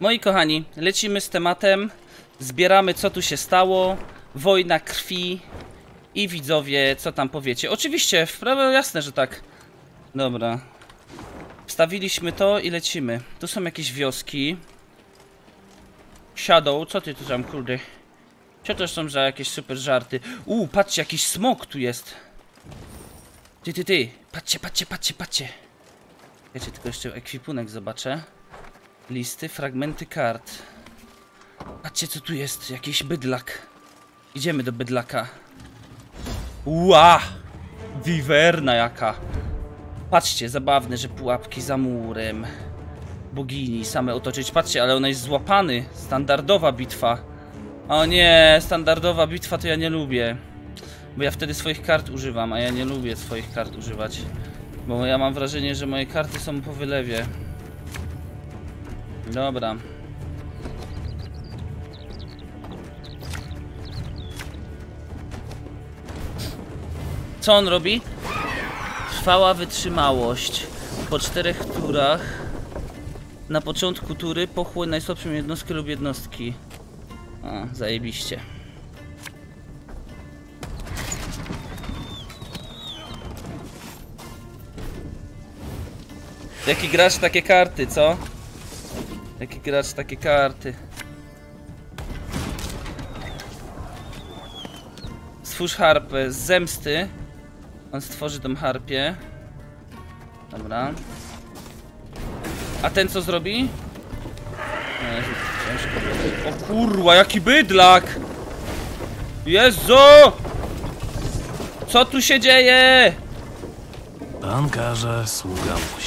Moi kochani, lecimy z tematem. Zbieramy co tu się stało. Wojna krwi. I widzowie, co tam powiecie. Oczywiście, w prawo jasne, że tak. Dobra. Wstawiliśmy to i lecimy. Tu są jakieś wioski. Shadow, co ty tu tam, kurde? Co to są za jakieś super żarty? Uuu, patrzcie, jakiś smok tu jest. Ty, ty, ty. Patrzcie, patrzcie, patrzcie, patrzcie. Wiecie, tylko jeszcze ekwipunek zobaczę. Listy, fragmenty kart. Patrzcie, co tu jest. Jakiś bydlak. Idziemy do bydlaka. Ła! Wiwerna jaka. Patrzcie, zabawne, że pułapki za murem. Bogini same otoczyć. Patrzcie, ale ona jest złapany. Standardowa bitwa. O nie, standardowa bitwa to ja nie lubię. Bo ja wtedy swoich kart używam, a ja nie lubię swoich kart używać. Bo ja mam wrażenie, że moje karty są po wylewie. Dobra. Co on robi? Trwała wytrzymałość. Po czterech turach na początku tury pochłoń najsłabszą jednostkę lub jednostki. A, zajebiście. Jaki gracz takie karty, co? Jaki gracz takie karty? Stwórz harpę z zemsty. On stworzy tą harpię. Dobra. A ten co zrobi? O kurwa, jaki bydlak! Jezu! Co tu się dzieje? Pan każe, sługa musi.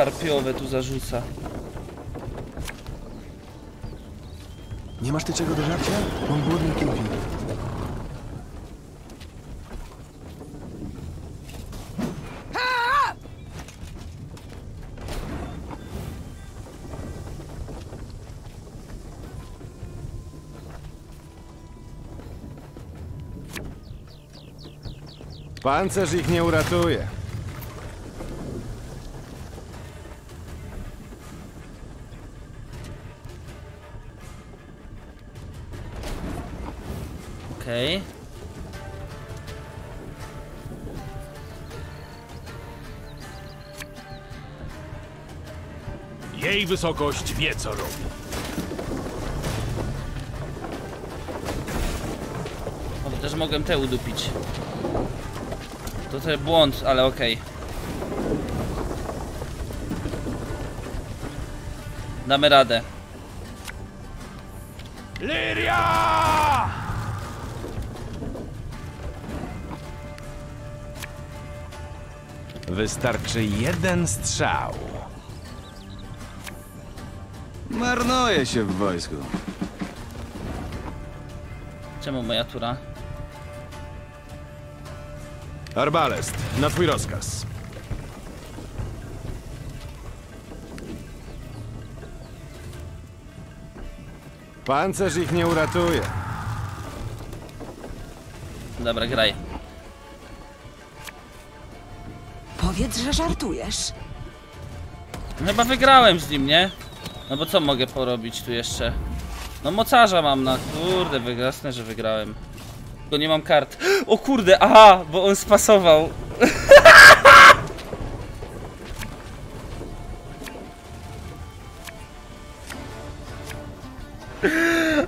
Harpiowe tu zarzuca. Nie masz ty czego do żarcia? Mam głodny kiełpin. Pancerz ich nie uratuje. Okej. Jej wysokość wie co robi. O, też mogę te udupić. To trochę błąd, ale okej. Damy radę. Liria! Wystarczy jeden strzał. Marnuje się w wojsku. Czemu moja tura? Arbalest, na twój rozkaz. Pancerz ich nie uratuje. Dobra, graj. Powiedz, że żartujesz. Chyba wygrałem z nim, nie? No bo co mogę porobić tu jeszcze? No mocarza mam na... Kurde, wygasnę, że wygrałem. Tylko nie mam kart. O kurde, aha, bo on spasował.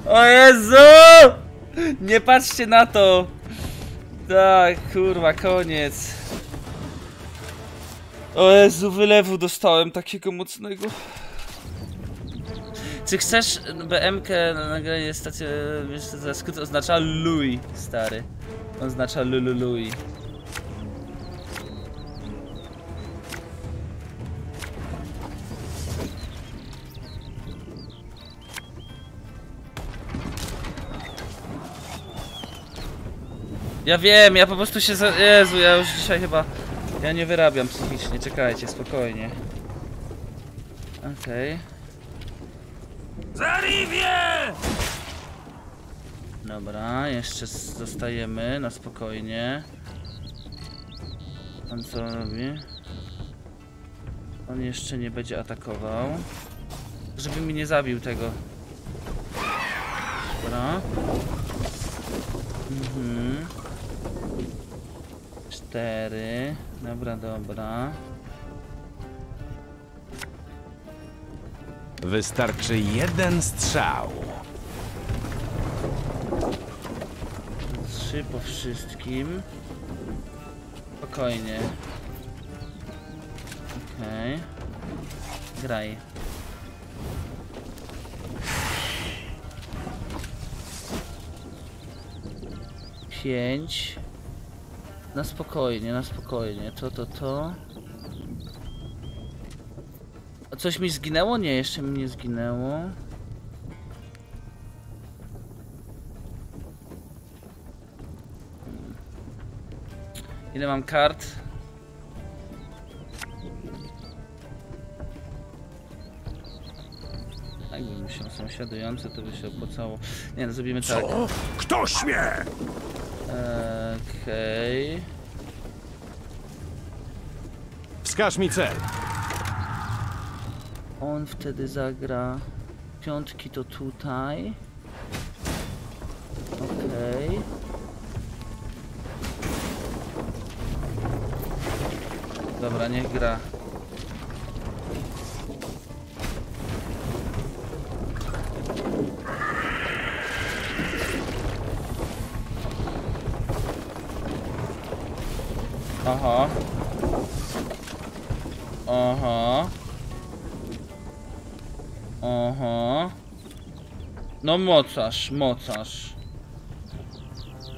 O Jezu! Nie patrzcie na to! Tak, kurwa, koniec. O Jezu, wylewu dostałem takiego mocnego. Czy chcesz BMK na nagranie stację, wiesz co za skrót oznacza Louis, stary. Oznacza Lulu Louis. Ja wiem, ja po prostu się za... Jezu, ja już dzisiaj chyba... Ja nie wyrabiam psychicznie, czekajcie, spokojnie. Okej. Zariwie! Dobra, jeszcze zostajemy na spokojnie. On co robi? On jeszcze nie będzie atakował. Żeby mi nie zabił tego. Dobra. 4. Dobra, dobra. Wystarczy jeden strzał. Trzy po wszystkim. Spokojnie. Okej. Okay. Graj. Pięć. Na spokojnie, na spokojnie. To, to, to. A coś mi zginęło? Nie, jeszcze mi nie zginęło. Ile mam kart? Jakbym musiał sąsiadujące, to by się opłacało. Nie, no zrobimy tak. Co? Kto śmie? Okej. Wskaż mi cel. On wtedy zagra. Piątki to tutaj. Okej. Dobra, niech gra. No mocarz, mocarz.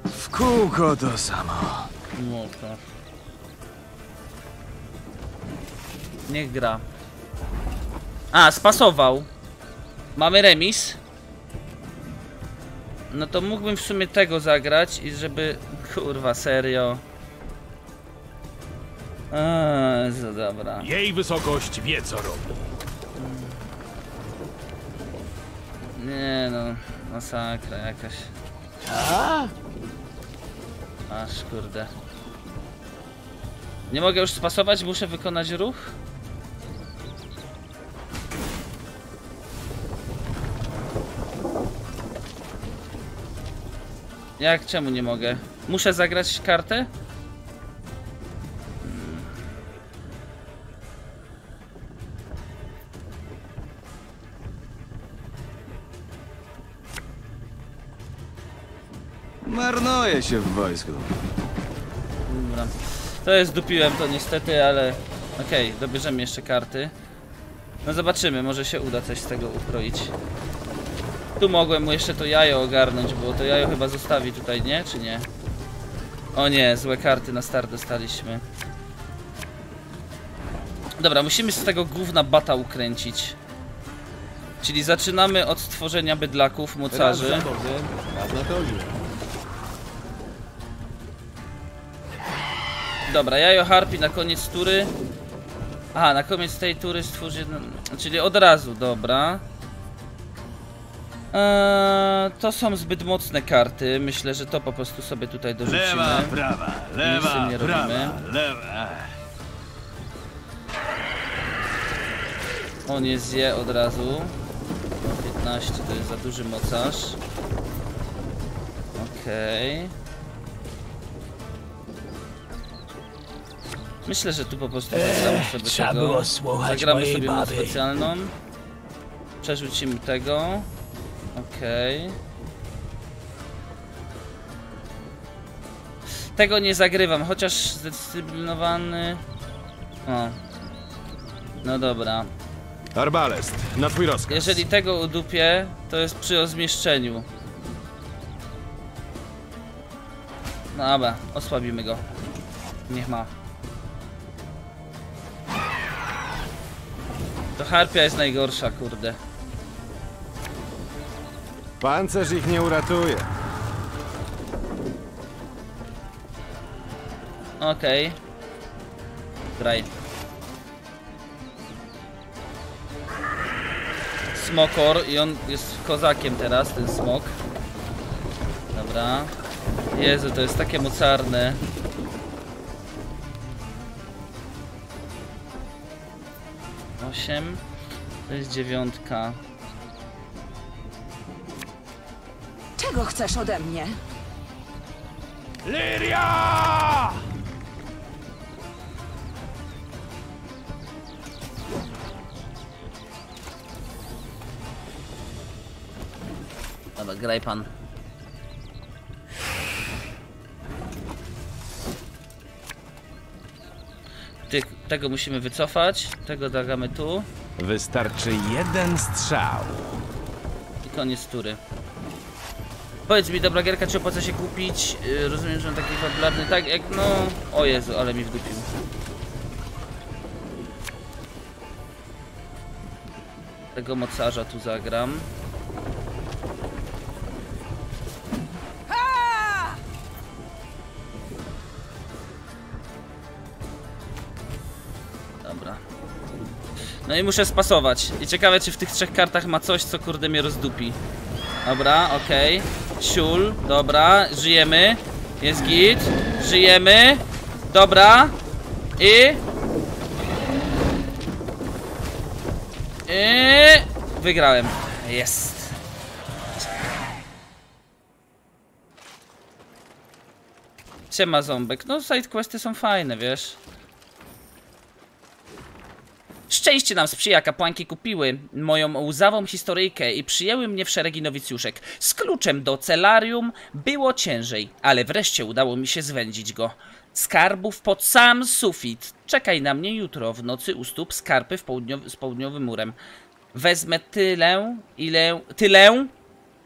W kółko to samo. Mocarz. Niech gra. A, spasował. Mamy remis. No to mógłbym w sumie tego zagrać i żeby... Kurwa, serio. Eee, za dobra. Jej wysokość wie co robi. Nie no, masakra jakaś. Aż kurde. Nie mogę już spasować, muszę wykonać ruch? Jak, czemu nie mogę? Muszę zagrać kartę? Się w wojsku. Dobra. To jest dupiłem to niestety, ale okej, dobierzemy jeszcze karty. No zobaczymy, może się uda coś z tego ukroić. Tu mogłem mu jeszcze to jajo ogarnąć, bo to jajo chyba zostawi tutaj, nie? Czy nie? O nie, złe karty na start dostaliśmy. Dobra, musimy z tego gówna bata ukręcić. Czyli zaczynamy od stworzenia bydlaków, mocarzy. raz na tozie. Dobra, jajo harpi na koniec tury. Aha, na koniec tej tury stworzy jedno... Czyli od razu, dobra. Eee, to są zbyt mocne karty. Myślę, że to po prostu sobie tutaj dorzucimy. prawa, Nic z tym nie robimy. lewa. On je zje od razu. No, 15 to jest za duży mocarz. Okej. Myślę, że tu po prostu zagramy sobie trzeba tego. było słuchać zagramy mojej sobie moc baby. specjalną. Przerzucimy tego. Okej. Tego nie zagrywam, chociaż zdecydowany. O. No dobra. Arbalest, na twój rozkaz. Jeżeli tego udupię, to jest przy rozmieszczeniu. No Dobra, osłabimy go. Niech ma. To harpia jest najgorsza, kurde. Pancerz ich nie uratuje. Okej. Graj. smokor i on jest kozakiem teraz, ten smok. Dobra. Jezu, to jest takie mocarne. Osiem. To jest dziewiątka. Czego chcesz ode mnie? Liria! Dobra, graj pan. Tego musimy wycofać, tego dagamy tu Wystarczy jeden strzał. i koniec tury. Powiedz mi, dobra gierka, czy opłaca się kupić? Yy, rozumiem, że on taki fabularny, tak jak no... O Jezu, ale mi wdupił. Tego mocarza tu zagram. No i muszę spasować. I ciekawe, czy w tych trzech kartach ma coś, co kurde mnie rozdupi. Dobra, okej. Siul, dobra, żyjemy. Jest git. Żyjemy. Dobra. I... I... Wygrałem. Jest. Siema Ząbek. No sidequesty są fajne, wiesz. Szczęście nam sprzyja, kapłanki kupiły moją łzawą historyjkę i przyjęły mnie w szeregi nowicjuszek. Z kluczem do celarium było ciężej, ale wreszcie udało mi się zwędzić go. Skarbów pod sam sufit. Czekaj na mnie jutro w nocy u stóp skarpy w południow z południowym murem. Wezmę tyle, ile... Tyle?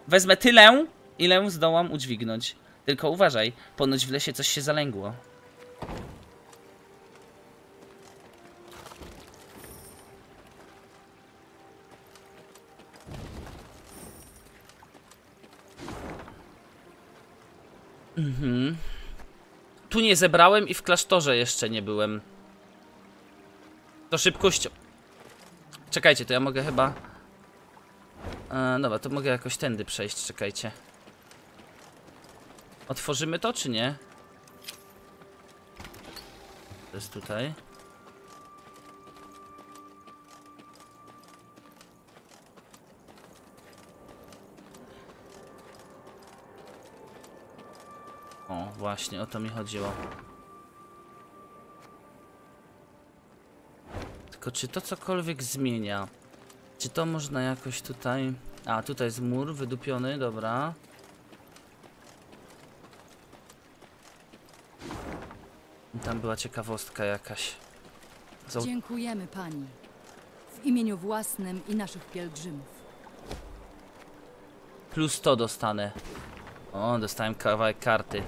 Wezmę tyle, ile zdołam udźwignąć. Tylko uważaj, ponoć w lesie coś się zalęgło. Tu nie zebrałem i w klasztorze jeszcze nie byłem. To szybkością. Czekajcie, to ja mogę chyba... E, dobra, to mogę jakoś tędy przejść, czekajcie. Otworzymy to, czy nie? To jest tutaj. Właśnie, o to mi chodziło. Tylko czy to cokolwiek zmienia? Czy to można jakoś tutaj... A, tutaj jest mur wydupiony, dobra. Tam była ciekawostka jakaś. Zau- Dziękujemy pani. W imieniu własnym i naszych pielgrzymów. Plus to dostanę. O, dostałem kawałek karty.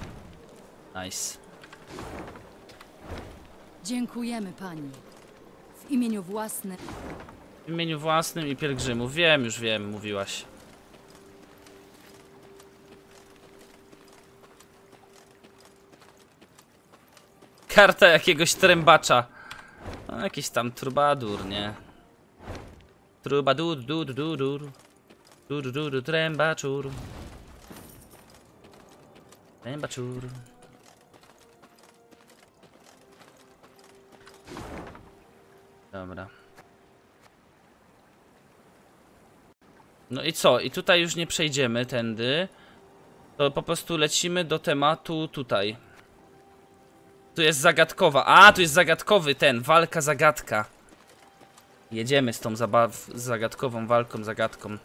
Nice. Dziękujemy pani. W imieniu własnym. W imieniu własnym i pielgrzymów. Wiem, już wiem, mówiłaś. Karta jakiegoś trębacza. No, jakiś tam trubadur, nie? Trubadur, dur, dur, dur. Dur, dur, dur, trębaczur. Trębaczur. Dobra. No i co? I tutaj już nie przejdziemy tędy. To po prostu lecimy do tematu tutaj. Tu jest zagadkowa. A, tu jest zagadkowy ten. Walka zagadka. Jedziemy z tą zabaw zagadkową walką zagadką.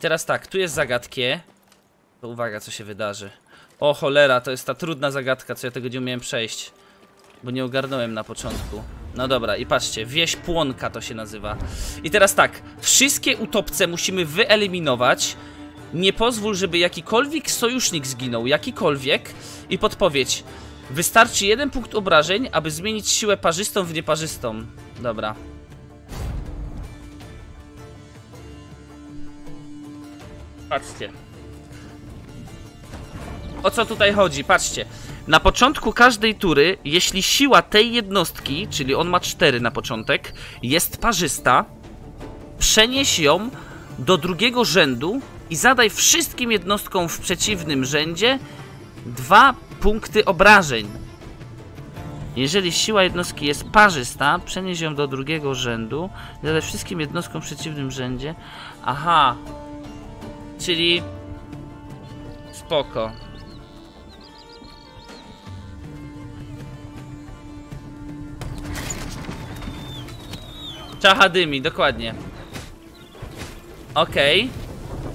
Teraz tak, tu jest zagadkie. To uwaga, co się wydarzy. O cholera, to jest ta trudna zagadka, co ja tego nie umiałem przejść. Bo nie ogarnąłem na początku. No dobra, i patrzcie, wieś płonka to się nazywa. I teraz tak, wszystkie utopce musimy wyeliminować. Nie pozwól, żeby jakikolwiek sojusznik zginął, jakikolwiek. I podpowiedź. Wystarczy jeden punkt obrażeń, aby zmienić siłę parzystą w nieparzystą. Dobra. Patrzcie. O co tutaj chodzi? Patrzcie. Na początku każdej tury, jeśli siła tej jednostki, czyli on ma 4 na początek, jest parzysta, przenieś ją do drugiego rzędu i zadaj wszystkim jednostkom w przeciwnym rzędzie dwa punkty obrażeń. Jeżeli siła jednostki jest parzysta, przenieś ją do drugiego rzędu zadaj wszystkim jednostkom w przeciwnym rzędzie. Aha. Czyli... Spoko. Czacha dymi, dokładnie. Okej.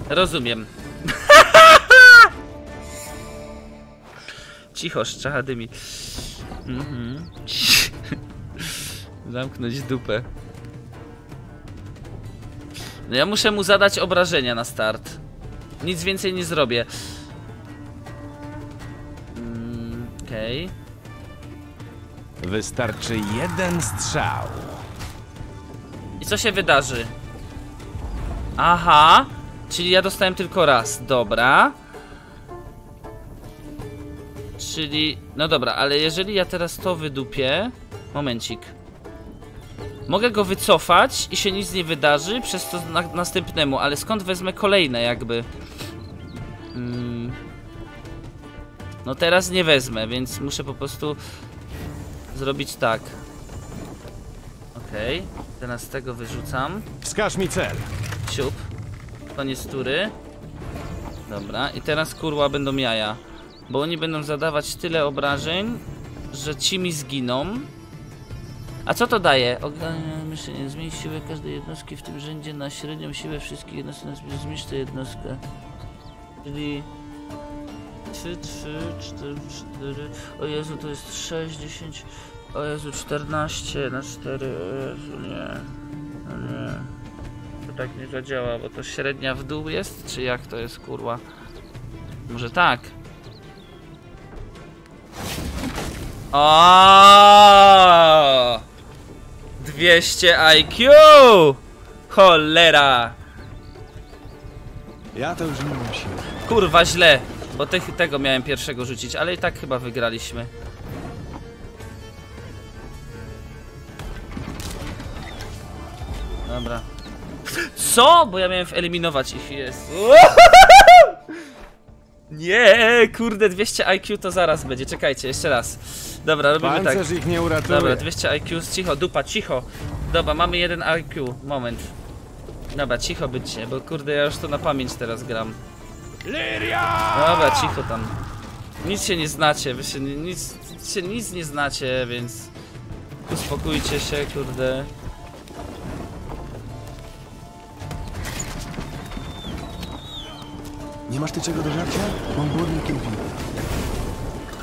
Rozumiem. Cicho, czacha. Mhm. Zamknąć dupę. No ja muszę mu zadać obrażenia na start. Nic więcej nie zrobię. Mm, Okej. Wystarczy jeden strzał. Co się wydarzy? Aha, czyli ja dostałem tylko raz, dobra. Czyli, no dobra, ale jeżeli ja teraz to wydupię... Momencik. Mogę go wycofać i się nic nie wydarzy, przez to na, następnemu, ale skąd wezmę kolejne jakby? Mm. No teraz nie wezmę, więc muszę po prostu zrobić tak. Okej, teraz tego wyrzucam. Wskaż mi cel. Siup. Koniec tury. Dobra, i teraz kurwa będą jaja. Bo oni będą zadawać tyle obrażeń, że ci mi zginą. A co to daje? Myślenie, zmień siłę każdej jednostki w tym rzędzie na średnią siłę wszystkich jednostek, na zmniejsz tę jednostkę. Czyli... 3, 3, 4, 4... O Jezu, to jest 6, 10... O Jezu, 14 na 4, o Jezu, nie... O nie... To tak nie zadziała, bo to średnia w dół jest, czy jak to jest, kurwa? Może tak? O! 200 IQ! Cholera! Ja to już nie mam siły. Kurwa źle, bo te, tego miałem pierwszego rzucić, ale i tak chyba wygraliśmy. Dobra. Co? Bo ja miałem wyeliminować ich jest. Nie, kurde, 200 IQ to zaraz będzie. Czekajcie, jeszcze raz. Dobra, robimy tak. Ich nie uratuje. Dobra, 200 IQ, cicho, dupa, cicho. Dobra, mamy jeden IQ, moment. Dobra, cicho bycie, bo kurde, ja już to na pamięć teraz gram. Liria! Dobra, cicho tam. Nic się nie znacie, wy się ni- nic, się nic nie znacie, więc uspokójcie się, kurde. Nie masz ty czego do żarcia? Mam głodny kilki.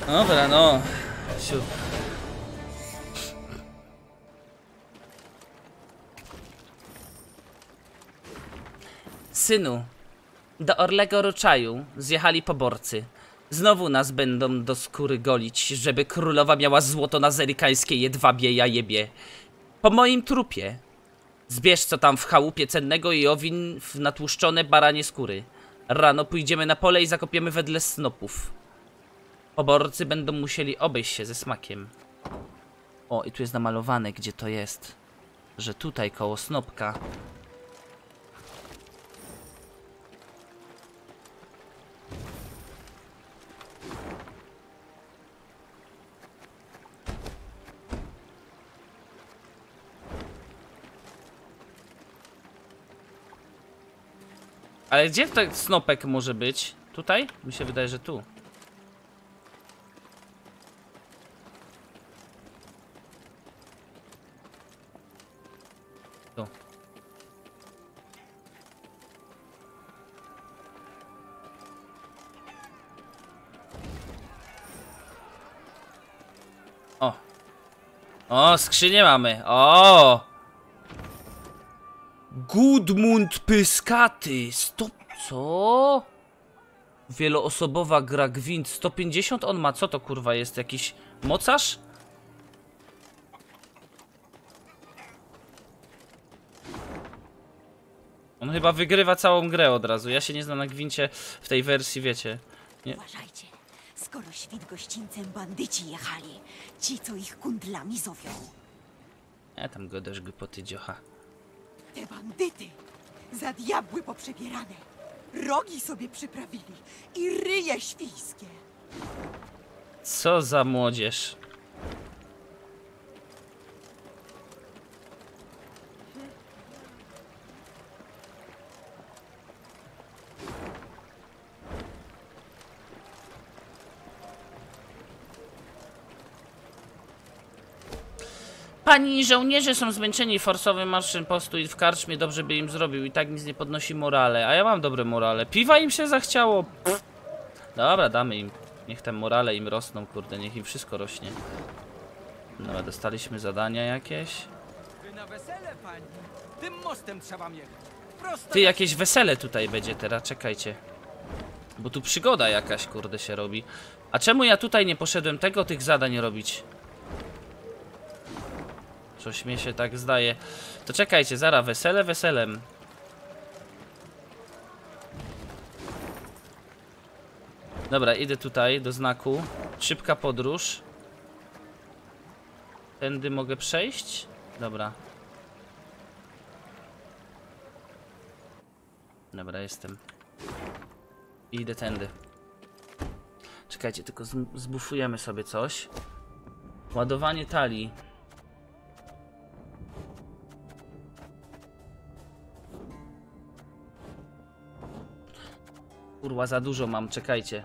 Dobra, no. Siup. Synu, do Orlego Roczaju zjechali poborcy. Znowu nas będą do skóry golić, żeby królowa miała złoto na zerykańskie jedwabie jajebie. Po moim trupie. Zbierz co tam w chałupie cennego i owin w natłuszczone baranie skóry. Rano pójdziemy na pole i zakopiemy wedle snopów. Poborcy będą musieli obejść się ze smakiem. O, i tu jest namalowane, gdzie to jest. Że tutaj, koło snopka. Ale gdzie ten snopek może być? Tutaj? Mi się wydaje, że tu. Tu. O. O, skrzynię mamy. O! Gudmund Pyskaty. Stop. Co? Wieloosobowa gra gwint. 150 on ma. Co to kurwa jest? Jakiś Mocarz? On chyba wygrywa całą grę od razu. Ja się nie znam na gwincie w tej wersji, wiecie. Uważajcie, skoro świt gościńcem bandyci jechali, ci, co ich kundlami zowią. Nie, tam godasz głupoty dziocha. Te bandyty za diabły poprzebierane, rogi sobie przyprawili i ryje świńskie. Co za młodzież. Pani żołnierze są zmęczeni forsowym marszem postu i w karczmie dobrze by im zrobił i tak nic nie podnosi morale, a ja mam dobre morale. Piwa im się zachciało. Pff. Dobra, damy im. Niech te morale im rosną, kurde, niech im wszystko rośnie. Dobra, dostaliśmy zadania jakieś. Ty, jakieś wesele tutaj będzie teraz, czekajcie. Bo tu przygoda jakaś, kurde, się robi. A czemu ja tutaj nie poszedłem tego, tych zadań robić? Coś mnie się tak zdaje. To czekajcie, zara, wesele weselem. Dobra, idę tutaj do znaku. Szybka podróż. Tędy mogę przejść? Dobra. Dobra, jestem. Idę tędy. Czekajcie, tylko zbufujemy sobie coś. Ładowanie talii. Kurwa, za dużo mam, czekajcie.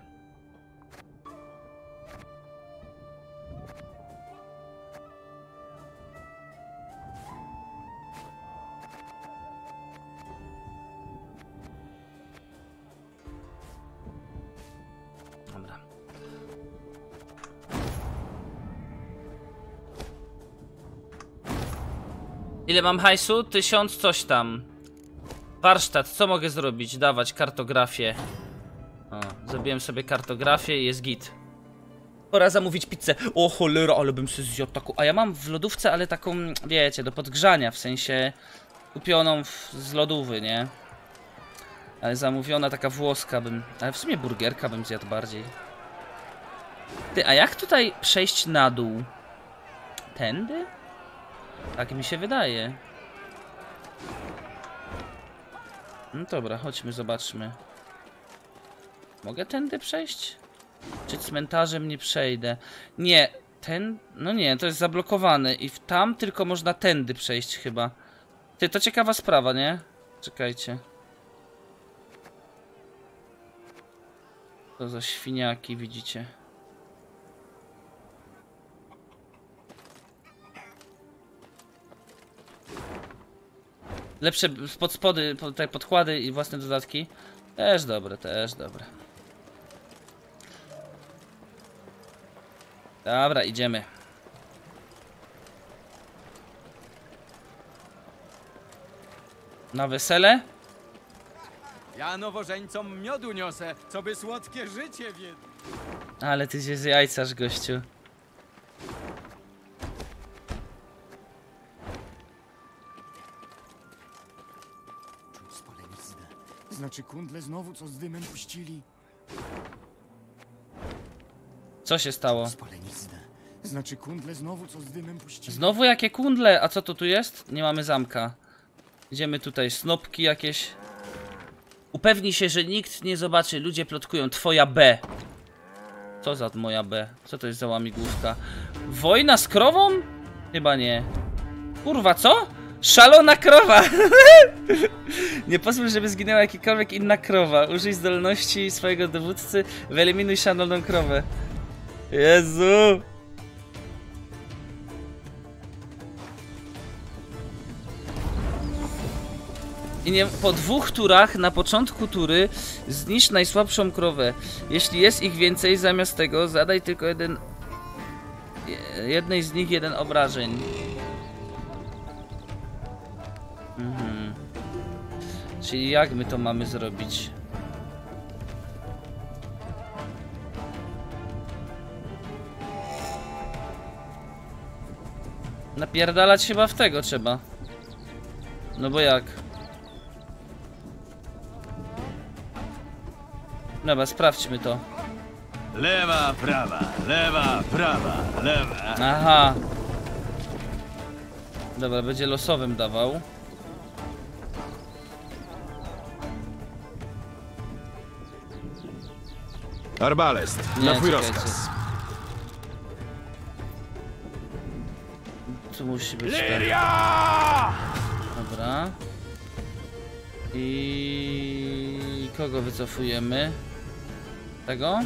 Dobra. Ile mam hajsu? Tysiąc coś tam. Warsztat, co mogę zrobić? Dawać kartografię. Zrobiłem sobie kartografię i jest git. Pora zamówić pizzę. O cholera, ale bym sobie zjadł taką. A ja mam w lodówce, ale taką, wiecie, do podgrzania, w sensie kupioną w, z lodówy, nie? Ale zamówiona taka włoska bym. Ale w sumie burgerka bym zjadł bardziej. Ty, a jak tutaj przejść na dół? Tędy? Tak mi się wydaje. No dobra, chodźmy, zobaczmy. Mogę tędy przejść? Czy cmentarzem nie przejdę? Nie, ten... No nie, to jest zablokowane i w tam tylko można tędy przejść chyba. Ty, to ciekawa sprawa, nie? Czekajcie. To za świniaki, widzicie. Lepsze pod spody, pod, podkłady i własne dodatki. Też dobre, też dobre. Dobra, idziemy. Na wesele? Ja nowożeńcom miodu niosę, co by słodkie życie wiedli. Ale ty się z jajcasz, gościu. Znaczy kundle znowu co z dymem puścili? Co się stało? Spalenizna. Znaczy kundle znowu co z dymem puścili? Znowu jakie kundle? A co to tu jest? Nie mamy zamka. Idziemy tutaj, snopki jakieś. Upewnij się, że nikt nie zobaczy. Ludzie plotkują. Twoja B. Co za moja B? Co to jest za łamigłówka? Wojna z krową? Chyba nie. Kurwa, co? Szalona krowa! nie pozwól, żeby zginęła jakakolwiek inna krowa. Użyj zdolności swojego dowódcy, wyeliminuj szaloną krowę. Jezu! I nie, po dwóch turach, na początku tury, zniszcz najsłabszą krowę. Jeśli jest ich więcej, zamiast tego zadaj tylko jeden... je- Jednej z nich jeden obrażeń. Mhm. Czyli jak my to mamy zrobić? Napierdalać chyba w tego trzeba. No bo jak? Dobra, sprawdźmy to. Lewa, prawa, lewa, prawa, lewa. Aha. Dobra, będzie losowym dawał. Arbalest, Nie, na twój czekajcie. rozkaz. Tu musi być. Liria! Dobra. I kogo wycofujemy? Tego?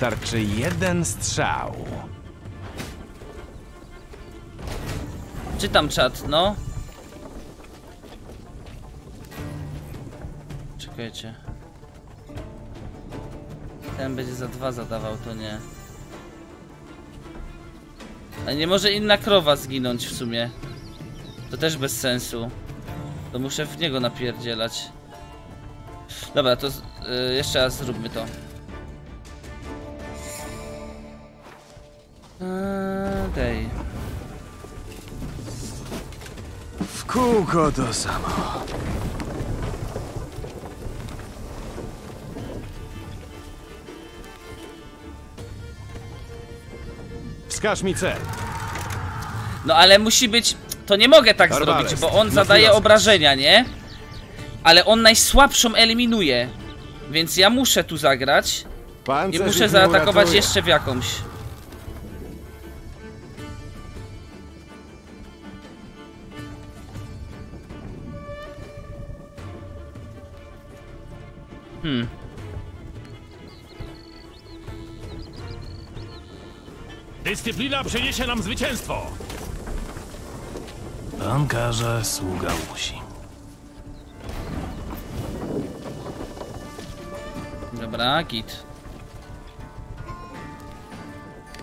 Wystarczy jeden strzał. Czytam czat, no. Czekajcie. Ten będzie za dwa zadawał, to nie. A nie może inna krowa zginąć w sumie. To też bez sensu. To muszę w niego napierdzielać. Dobra, to z, y, jeszcze raz zróbmy to. Kółko to samo. Wskaż mi cel. No ale musi być. To nie mogę tak Barbarest, zrobić, bo on zadaje obrażenia, nie? Ale on najsłabszą eliminuje. Więc ja muszę tu zagrać i Pancerz muszę ich zaatakować jeszcze w jakąś. Dyscyplina przyniesie nam zwycięstwo. Pan każe, sługa musi. Dobra, git.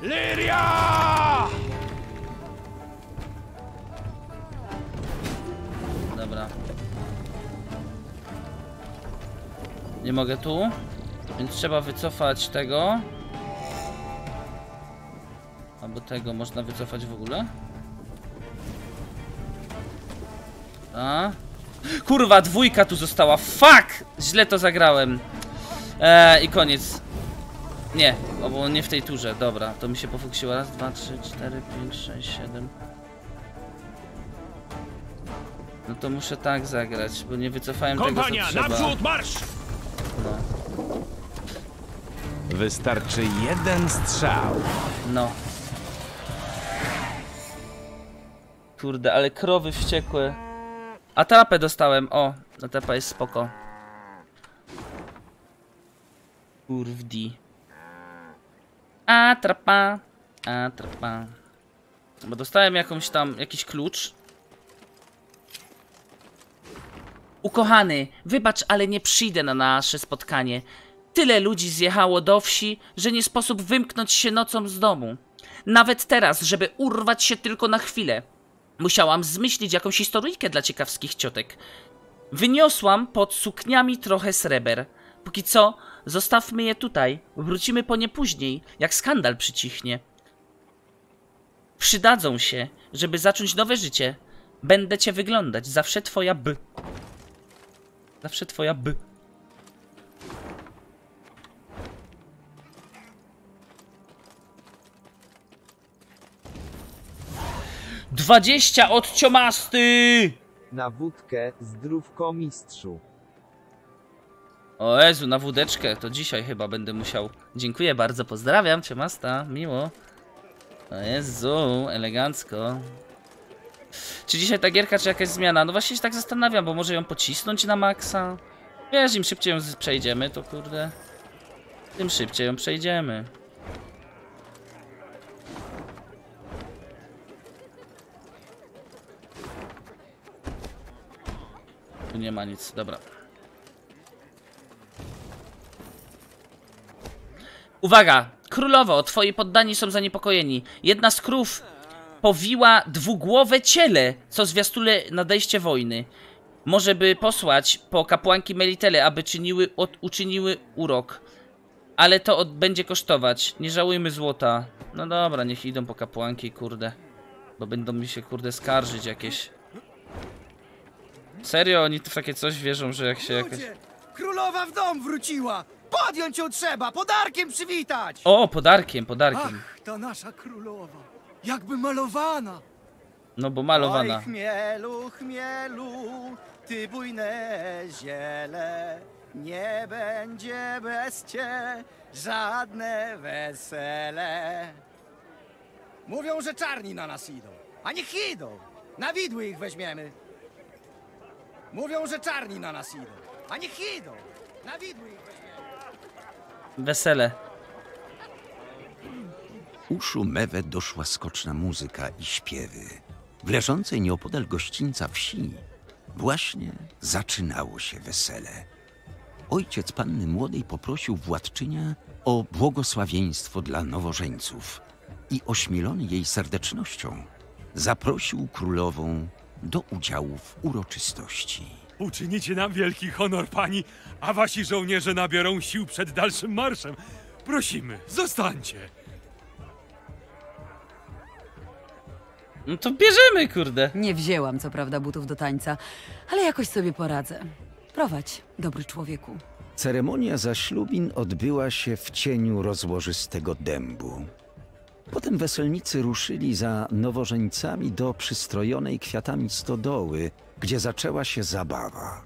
Liria! Dobra. Nie mogę tu, więc trzeba wycofać tego. Tego można wycofać w ogóle. A. Kurwa, dwójka tu została. Fuck! Źle to zagrałem. Eee, I koniec. Nie, o, bo nie w tej turze. Dobra, to mi się pofuksiło. Raz, dwa, trzy, cztery, pięć, sześć, siedem. No to muszę tak zagrać, bo nie wycofałem Kompania, tego, co trzeba. naprzód, marsz! No. Wystarczy jeden strzał. No. Kurde, ale krowy wściekłe. Atrapę dostałem, o. Atrapa jest spoko. Kurwdi. Atrapa. Atrapa. Bo dostałem jakąś tam, jakiś klucz. Ukochany, wybacz, ale nie przyjdę na nasze spotkanie. Tyle ludzi zjechało do wsi, że nie sposób wymknąć się nocą z domu. Nawet teraz, żeby urwać się tylko na chwilę. Musiałam zmyślić jakąś historyjkę dla ciekawskich ciotek. Wyniosłam pod sukniami trochę sreber. Póki co, zostawmy je tutaj. Wrócimy po nie później, jak skandal przycichnie. Przydadzą się, żeby zacząć nowe życie. Będę cię wyglądać. Zawsze twoja B. Zawsze twoja B. Dwadzieścia od ciomasty! Na wódkę zdrówko mistrzu. O Jezu, na wódeczkę, to dzisiaj chyba będę musiał. Dziękuję bardzo, pozdrawiam cię, Masta, miło. O Jezu, elegancko. Czy dzisiaj ta gierka, czy jakaś zmiana? No właśnie się tak zastanawiam, bo może ją pocisnąć na maksa. Wiesz, im szybciej ją przejdziemy, to kurde, tym szybciej ją przejdziemy. tu nie ma nic, dobra. Uwaga! Królowo, twoi poddani są zaniepokojeni. Jedna z krów powiła dwugłowe ciele, co zwiastuje nadejście wojny. Może by posłać po kapłanki Melitele, aby czyniły, od, uczyniły urok. Ale to od, będzie kosztować. Nie żałujmy złota. No dobra, niech idą po kapłanki, kurde. Bo będą mi się, kurde, skarżyć jakieś... Serio, oni w takie coś wierzą, że jak się. Ludzie, królowa w dom wróciła! Podjąć ją trzeba, podarkiem przywitać! O, podarkiem, podarkiem. Ach, ta nasza królowa, jakby malowana! No bo malowana. Oj, chmielu, chmielu, ty bujne ziele, nie będzie bez cię żadne wesele. Mówią, że czarni na nas idą, a niech idą, na widły ich weźmiemy. Mówią, że czarni na nas idą, a niech idą, na widły ich. Wesele. Uszu Mewe doszła skoczna muzyka i śpiewy. W leżącej nieopodal gościńca wsi właśnie zaczynało się wesele. Ojciec panny młodej poprosił władczynię o błogosławieństwo dla nowożeńców i ośmielony jej serdecznością zaprosił królową do udziału w uroczystości. Uczynicie nam wielki honor, pani, a wasi żołnierze nabiorą sił przed dalszym marszem. Prosimy, zostańcie. No to bierzemy, kurde. Nie wzięłam co prawda butów do tańca, ale jakoś sobie poradzę. Prowadź, dobry człowieku. Ceremonia zaślubin odbyła się w cieniu rozłożystego dębu. Potem weselnicy ruszyli za nowożeńcami do przystrojonej kwiatami stodoły, gdzie zaczęła się zabawa.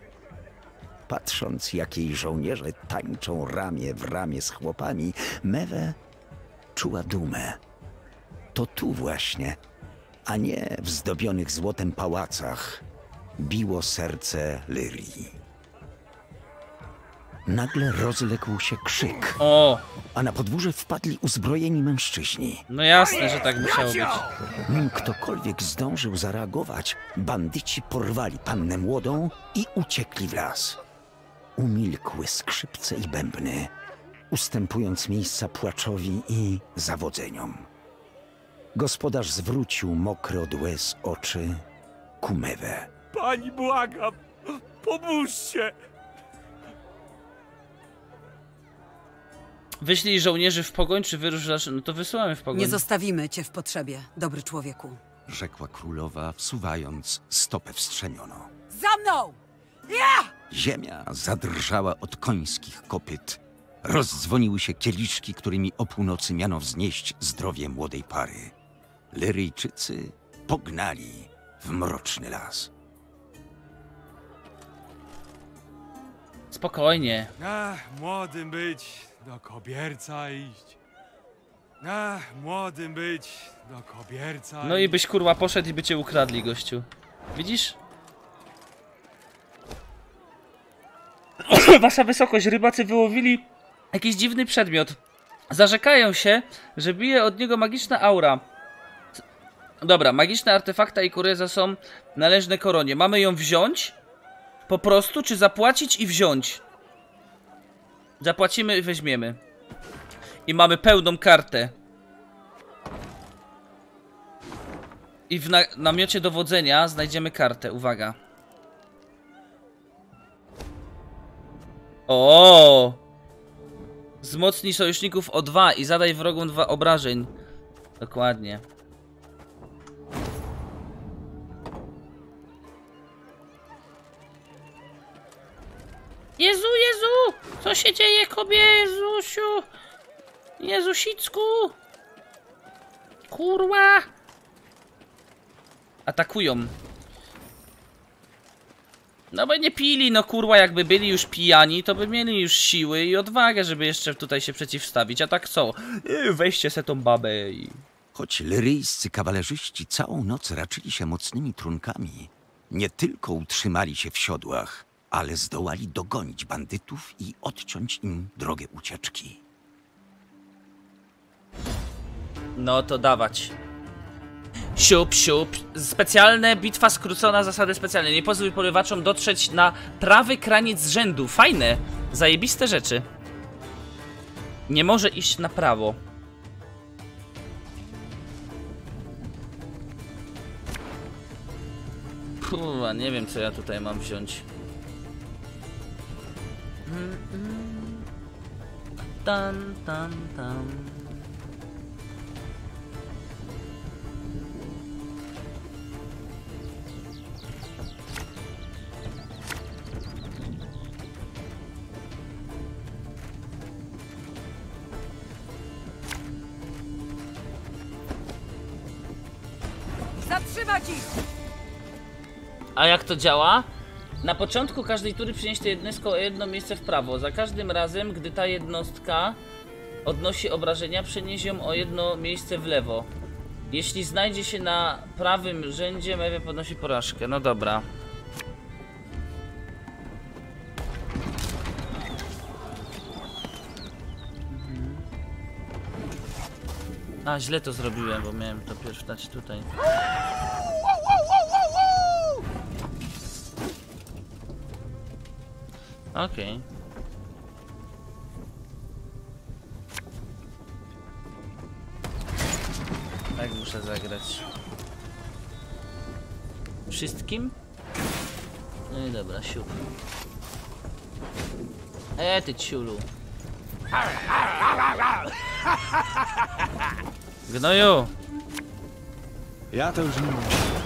Patrząc, jak jej żołnierze tańczą ramię w ramię z chłopami, Mewe czuła dumę. To tu właśnie, a nie w zdobionych złotem pałacach, biło serce Lyrii. Nagle rozległ się krzyk, O, a na podwórze wpadli uzbrojeni mężczyźni. no jasne, że tak musiało być. Nim ktokolwiek zdążył zareagować, bandyci porwali pannę młodą i uciekli w las. Umilkły skrzypce i bębny, ustępując miejsca płaczowi i zawodzeniom. Gospodarz zwrócił mokre od łez oczy ku Mewe. Pani, błagam, pomóżcie. Wyślij żołnierzy w pogoń, czy wyruszasz? No to wysyłamy w pogoń. Nie zostawimy cię w potrzebie, dobry człowieku. Rzekła królowa, wsuwając stopę wstrzenioną. Za mną! Ziemia zadrżała od końskich kopyt. Rozdzwoniły się kieliszki, którymi o północy miano wznieść zdrowie młodej pary. Lyryjczycy pognali w mroczny las. Spokojnie. Ach, młodym być, do kobierca iść. Ach, młodym być, do kobierca No i byś kurwa poszedł i by cię ukradli, gościu. Widzisz? Wasza wysokość, rybacy wyłowili jakiś dziwny przedmiot. Zarzekają się, że bije od niego magiczna aura. Dobra, magiczne artefakta i kureza są należne koronie. Mamy ją wziąć? Po prostu, czy zapłacić i wziąć? Zapłacimy i weźmiemy. I mamy pełną kartę. I w na namiocie dowodzenia znajdziemy kartę. Uwaga. O! Wzmocnij sojuszników o 2 i zadaj wrogom 2 obrażeń. Dokładnie. Kobie, Jezusiu? Jezusicku! Kurwa! Atakują. No bo nie pili, no kurwa, jakby byli już pijani, to by mieli już siły i odwagę, żeby jeszcze tutaj się przeciwstawić, a tak co? Yy, Weźcie se tą babę i... Choć lyryjscy kawalerzyści całą noc raczyli się mocnymi trunkami, nie tylko utrzymali się w siodłach, ale zdołali dogonić bandytów i odciąć im drogę ucieczki. No to dawać. Siup, siup. Specjalne, bitwa skrócona, zasady specjalne. Nie pozwól porywaczom dotrzeć na prawy kraniec rzędu. Fajne, zajebiste rzeczy. Nie może iść na prawo. Kurwa, nie wiem co ja tutaj mam wziąć. Tan, tan, tan. Zatrzymać ich! A jak to działa? Na początku każdej tury przynieść tę jednostkę o jedno miejsce w prawo. Za każdym razem, gdy ta jednostka odnosi obrażenia, przenieś ją o jedno miejsce w lewo. Jeśli znajdzie się na prawym rzędzie, Mewe podnosi porażkę. No dobra. A, źle to zrobiłem, bo miałem to pierwszy dać tutaj. Okej. Tak muszę zagrać. Wszystkim? No i dobra, siup. E, ty ciulu. Gnoju! Ja to już nie muszę.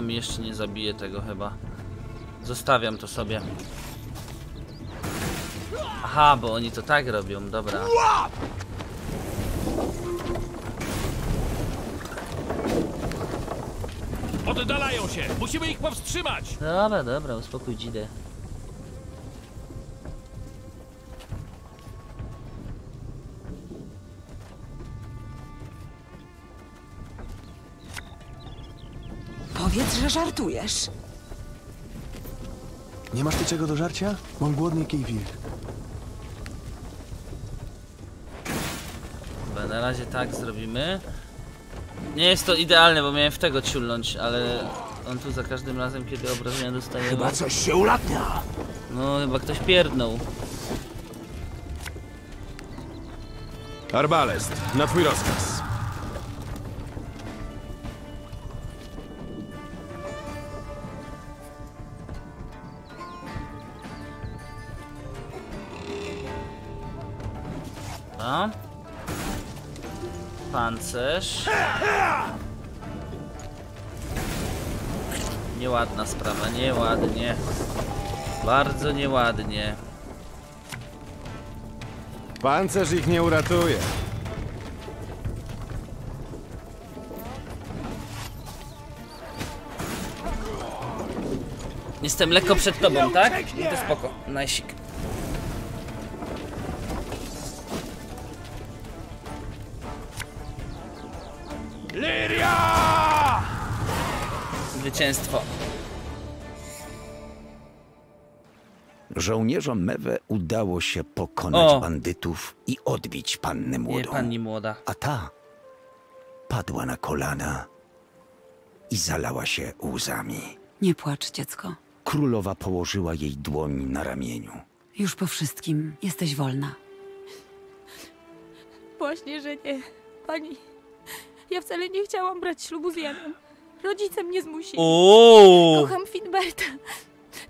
Mi jeszcze nie zabije tego chyba. Zostawiam to sobie. Aha, bo oni to tak robią, dobra. Oddalają się! Musimy ich powstrzymać! Dobra, dobra, uspokój dzidę. Powiedz, że żartujesz. Nie masz ty czego do żarcia? Mam głodny. Dobra, na razie tak zrobimy. Nie jest to idealne, bo miałem w tego ciulnąć, ale on tu za każdym razem, kiedy obrażenia dostaje... Chyba coś się ulatnia. No, chyba ktoś pierdnął. Arbalest, na twój rozkaz. Pancerz. Nieładna sprawa, nieładnie. Bardzo nieładnie. Pancerz ich nie uratuje. Jestem lekko przed tobą, tak? No to spoko, najsik. Zwycięstwo. Żołnierzom Mewe udało się pokonać O! bandytów i odbić pannę Nie, młodą. pani młoda. A ta padła na kolana i zalała się łzami. Nie płacz, dziecko. Królowa położyła jej dłoń na ramieniu. Już po wszystkim jesteś wolna. Właśnie, że nie. Pani, ja wcale nie chciałam brać ślubu z Janem. Rodzice mnie zmusili. Kocham Finberta.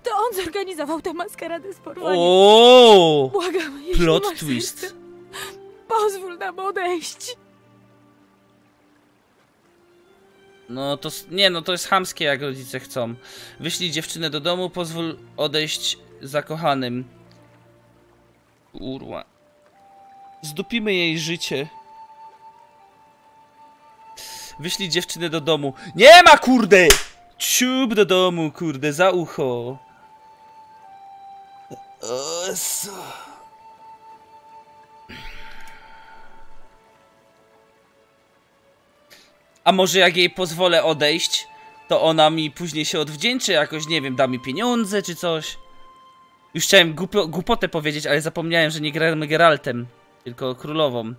To on zorganizował tę maskaradę z porwaniem. O! Błagam, jeśli Plot masz twist. Serce, pozwól nam odejść. No to nie, no to jest chamskie jak rodzice chcą. Wyślij dziewczynę do domu, pozwól odejść zakochanym. Urła. Zdupimy jej życie. Wyślij dziewczynę do domu. Nie ma kurde! Ciup do domu, kurde, za ucho. A może jak jej pozwolę odejść, to ona mi później się odwdzięczy, jakoś nie wiem, da mi pieniądze czy coś. Już chciałem głupio, głupotę powiedzieć, ale zapomniałem, że nie gramy Geraltem, tylko królową.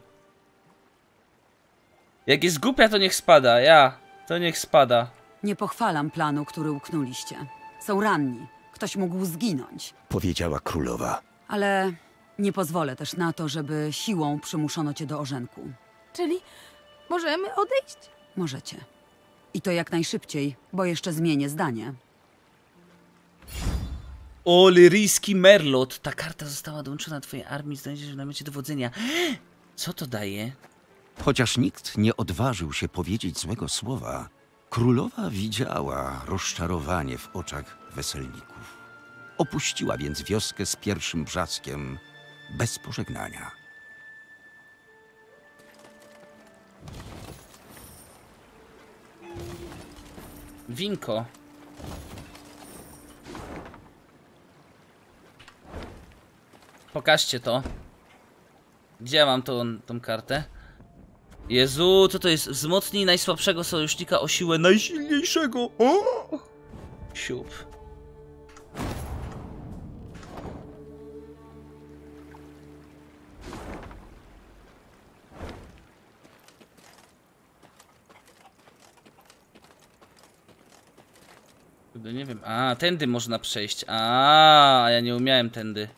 Jak jest głupia, to niech spada. Ja. To niech spada. Nie pochwalam planu, który uknuliście. Są ranni. Ktoś mógł zginąć. Powiedziała królowa. Ale nie pozwolę też na to, żeby siłą przymuszono cię do orzenku. Czyli możemy odejść? Możecie. I to jak najszybciej, bo jeszcze zmienię zdanie. O, Lyryjski Merlot. Ta karta została dołączona do twojej armii. Znajdziesz w namiocie dowodzenia. Co to daje? Chociaż nikt nie odważył się powiedzieć złego słowa, królowa widziała rozczarowanie w oczach weselników. Opuściła więc wioskę z pierwszym brzaskiem, bez pożegnania. Winko. Pokażcie to. Gdzie mam tą, tą kartę? Jezu, co to jest? Wzmocnij najsłabszego sojusznika o siłę najsilniejszego. O! Siup. Nie wiem. A, tędy można przejść. A ja nie umiałem tędy.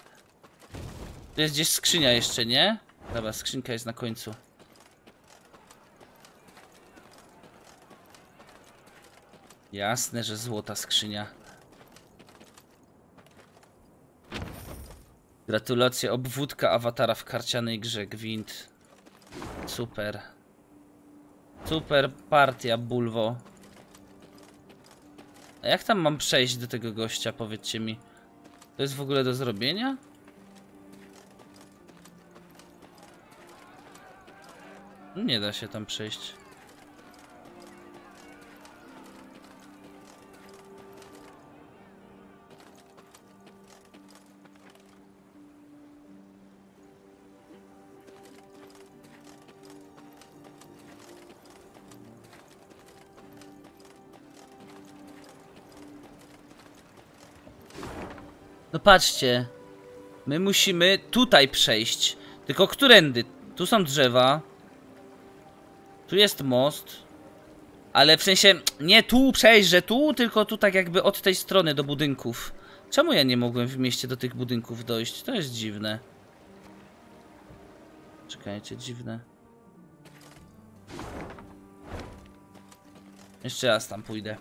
To jest gdzieś skrzynia jeszcze, nie? Dobra, skrzynka jest na końcu. Jasne, że złota skrzynia. Gratulacje, obwódka awatara w karcianej grze Gwint. Super. Super partia, Bulwo. A jak tam mam przejść do tego gościa, powiedzcie mi? To jest w ogóle do zrobienia? Nie da się tam przejść. No patrzcie. My musimy tutaj przejść. Tylko którędy? Tu są drzewa. Tu jest most. Ale w sensie nie tu przejść, że tu, tylko tu tak jakby od tej strony do budynków. Czemu ja nie mogłem w mieście do tych budynków dojść? To jest dziwne. Czekajcie, dziwne. Jeszcze raz tam pójdę.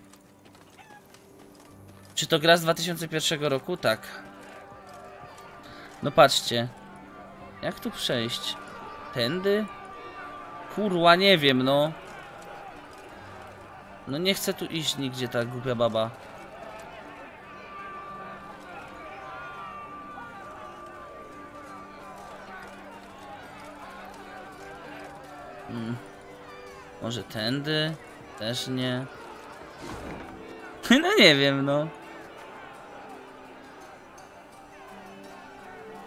Czy to gra z 2001 roku? Tak. No patrzcie. Jak tu przejść? Tędy? Kurwa, nie wiem, no. No nie chcę tu iść nigdzie, ta głupia baba. Hmm. Może tędy? Też nie. No nie wiem, no.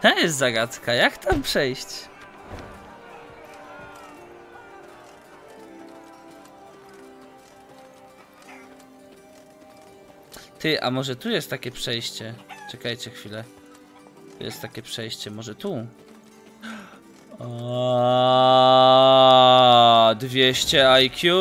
To jest zagadka, jak tam przejść? Ty, a może tu jest takie przejście? Czekajcie chwilę. Tu jest takie przejście, może tu? O, 200 IQ.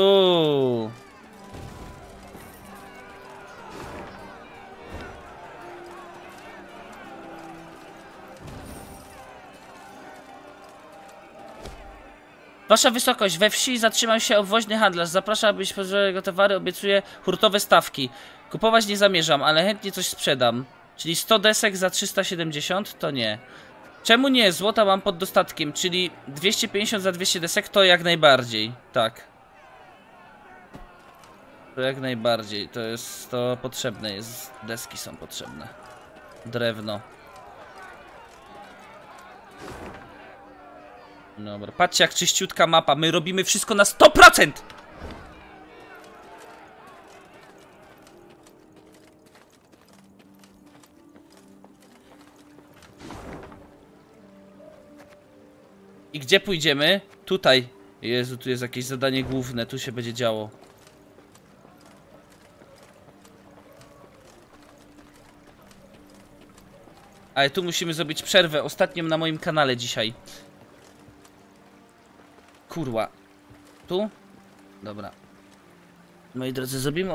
Wasza wysokość, we wsi zatrzymał się obwoźny handlarz. Zapraszam, abyś pozwolił jego towary, obiecuję hurtowe stawki. Kupować nie zamierzam, ale chętnie coś sprzedam. Czyli 100 desek za 370? To nie. Czemu nie? Złota mam pod dostatkiem, czyli 250 za 200 desek to jak najbardziej. Tak. To jak najbardziej. To jest, to potrzebne jest. Deski są potrzebne. Drewno. Dobra, patrzcie jak czyściutka mapa. My robimy wszystko na 100%! I gdzie pójdziemy? Tutaj. Jezu, tu jest jakieś zadanie główne, tu się będzie działo. Ale tu musimy zrobić przerwę, ostatnią na moim kanale dzisiaj. Kurwa. Tu? Dobra. Moi drodzy, zrobimy